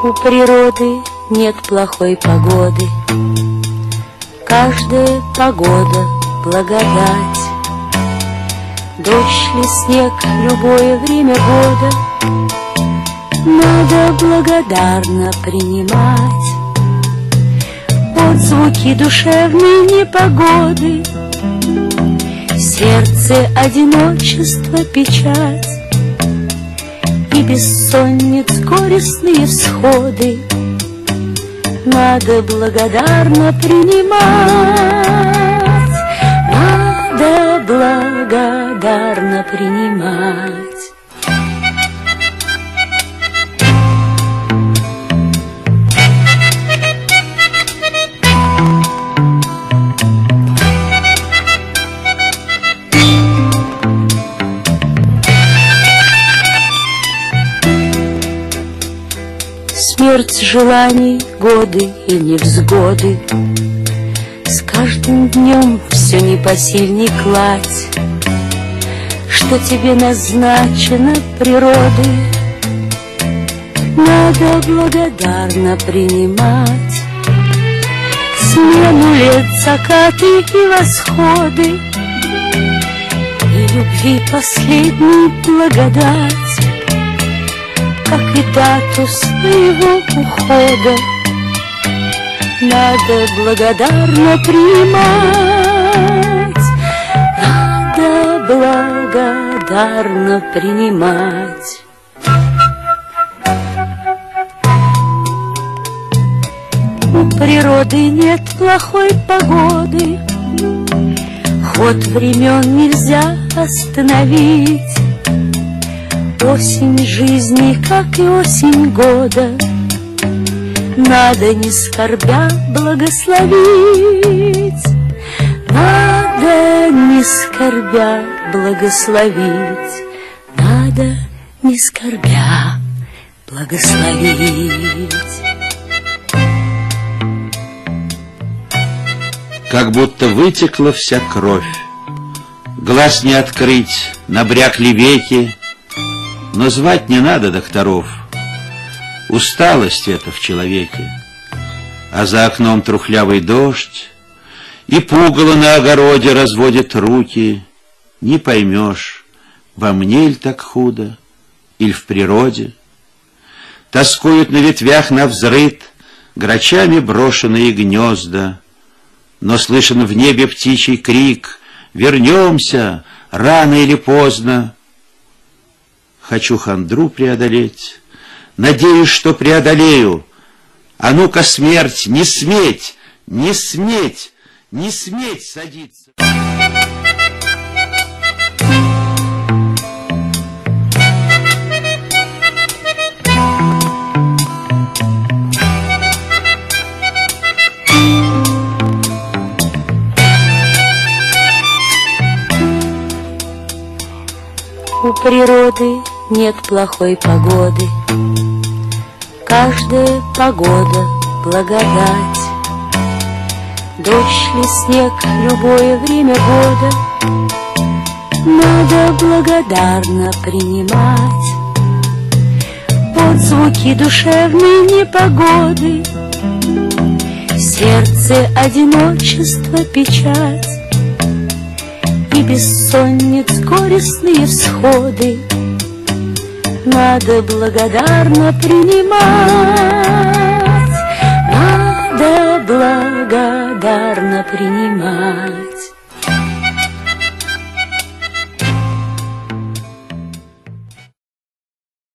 У природы нет плохой погоды, Каждая погода — благодать. Дождь ли снег, любое время года Надо благодарно принимать. Отзвуки душевной непогоды, Сердце одиночество, печать бессонниц горестные всходы. Надо благодарно принимать Надо благодарно принимать Смерть желаний, годы и невзгоды С каждым днем все непосильней кладь Что тебе назначено природой. Надо благодарно принимать Смену лет, закаты и восходы. И любви последней благодать как и дату своего ухода. Надо благодарно принимать, надо благодарно принимать. У природы нет плохой погоды, Ход времен нельзя остановить. Осень жизни, как и осень года, Надо не скорбя благословить, Надо не скорбя благословить, Надо не скорбя благословить. Как будто вытекла вся кровь, Глаз не открыть, набрякли веки, но звать не надо докторов. Усталость это в человеке. А за окном трухлявый дождь, И пугало на огороде разводит руки. Не поймешь, во мне ль так худо, Иль в природе. Тоскуют на ветвях на взрыт Грачами брошенные гнезда. Но слышен в небе птичий крик «Вернемся! Рано или поздно!» Хочу хандру преодолеть, Надеюсь, что преодолею. А ну-ка, смерть, не сметь, не сметь, не сметь садиться. У природы нет плохой погоды, Каждая погода — благодать. Дождь ли снег, любое время года? Надо благодарно принимать. Отзвуки душевной непогоды, Сердце одиночество, печать. И бессонниц горестные всходы надо благодарно принимать, надо благодарно принимать.